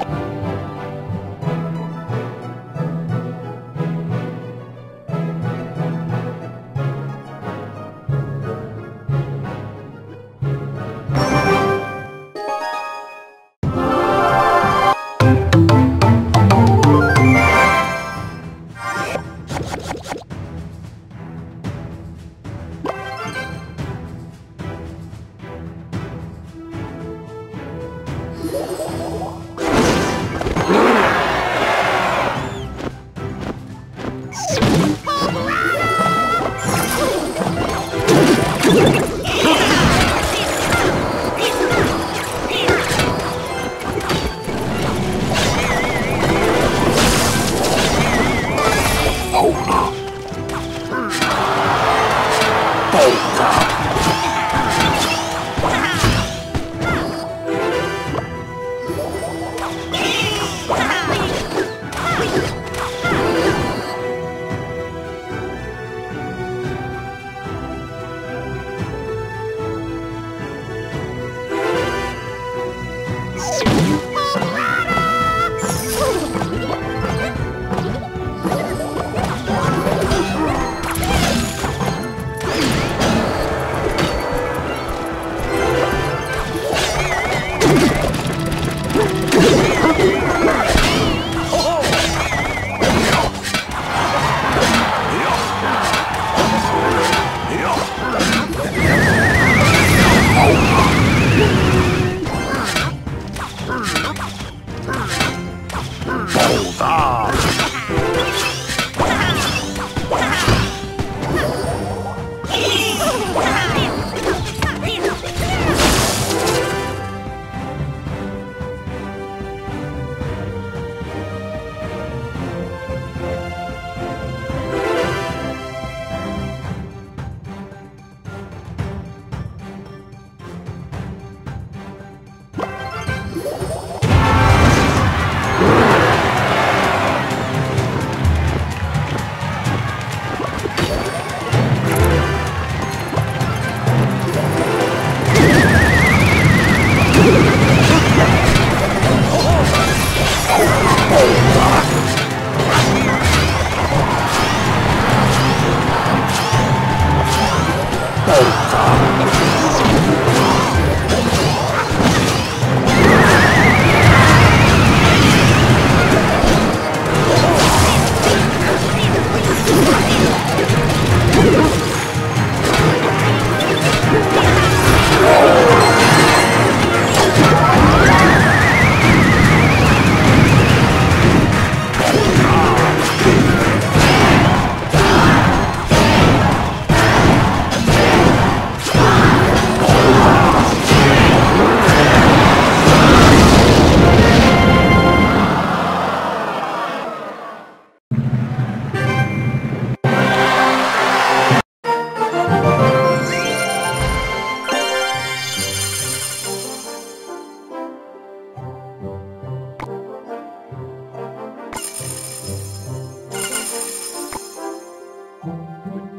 you Oh, up. Hold. Yeah. Oh. Thank